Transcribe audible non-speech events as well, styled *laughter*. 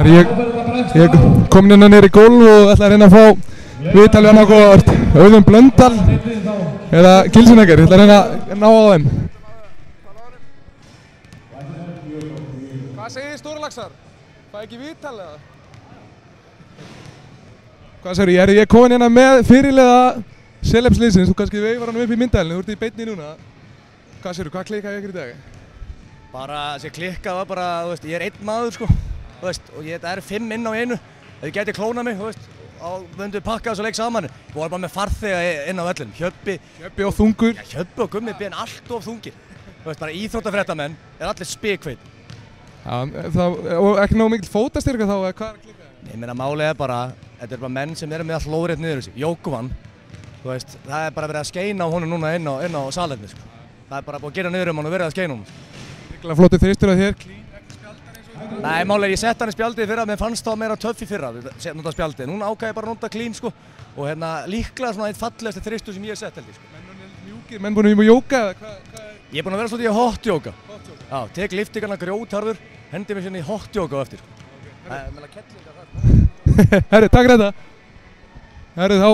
Herri, ég, ég kom hérna nýr í gólf og ætla að reyna að fá viðtal við annarkort Auðun Blöndal eða Gilsinegger, ég ætla að reyna að ná á þeim. Hvað segir Stórlagsar? Hvað ekki viðtal eða? Hvað segir ég? Ég er komin hérna með fyrirlega Celebs-liðsins, þú kannski veifar hann upp í myndælinu, þú ert í beinni núna. Hvað segir þú, hvað klikkaði ykkur í dag? Bara þessi klikka var bara, þú veist, ég er einn maður sko, veist, og ég, það eru fimm inn á einu. Ef ég gæti klónað mig, þú veist, á vöndu pakka þessu leik saman. Við vorum bara með farþega inn á vellinum, Hjöppi, Hjöppi og þungur. já, Hjöppi og Gummi beðin allt of þungir. Þú veist, bara íþróttafréttamenn er allir spikveit. Já, það, og ekki nógu mikil fótastyrka þá, eða hvað er að klika? Ég meina, málið er bara, þetta er bara menn sem eru með all lóðrétt niður þessu. Jókumann, þú veist, það er bara verið að skeina á honum núna inn á, á salerni, sko. Það er bara búið að gera niður um hann og verið að skeina honum. Mikla flottu þristur að þér, klín, ekki spjaldar eins og þetta. Nei, málega ég sett hann í spjaldið fyrra, mér fannst þá meira töff í fyrra, að nota spjaldið. Núna ákvæði ég bara að nota clean, sko. Og hérna, líklega svona eitt fallegasti þristu sem ég hef sett, held ég, sko. Menn er mjúkir, menn búin að við jóka eða hvað, hvað er Ég er búinn að vera svolítið í hot yoga. hot jóka? Já, tek liftingarna grjótarður, hendi mér hérna í hot yoga á eftir, sko. Þar. *laughs* Herri, takk fyrir þetta. Herri, þá